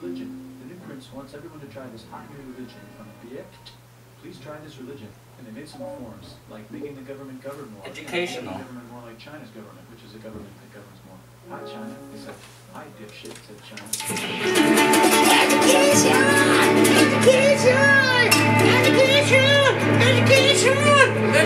The new prince wants everyone to try this hot new religion from Baekje. Please try this religion. And they made some reforms, like making the government govern more. Educational. The government more like China's government, which is a government that governs more. Hi, China. They said, hi, dipshit, said China. Education. Education. Education. Education.